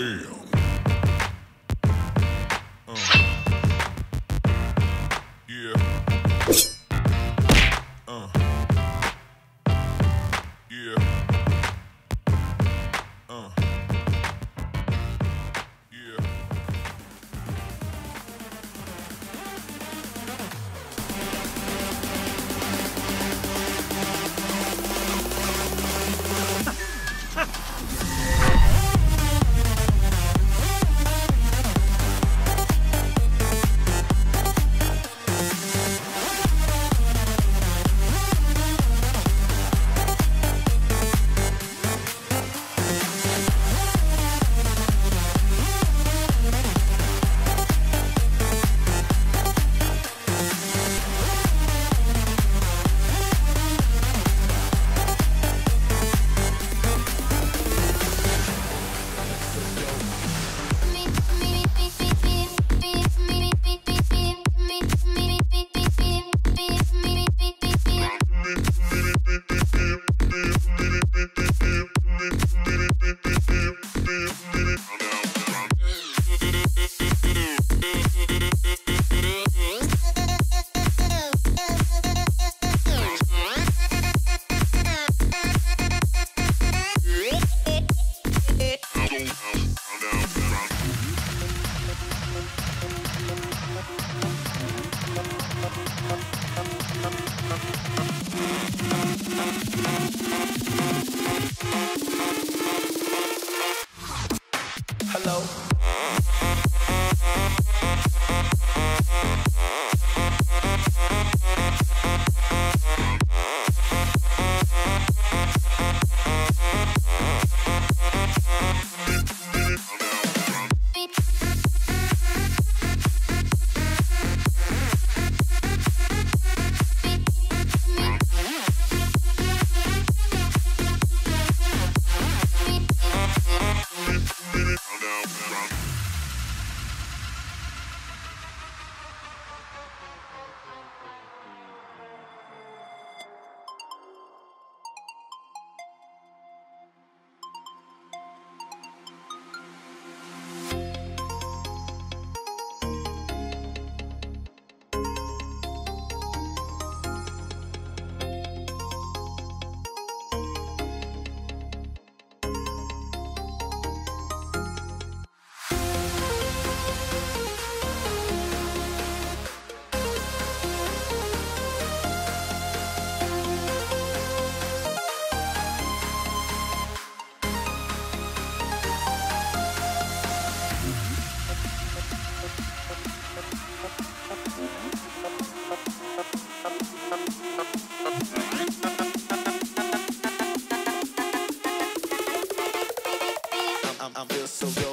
Damn. We'll be right. I'm feel so good.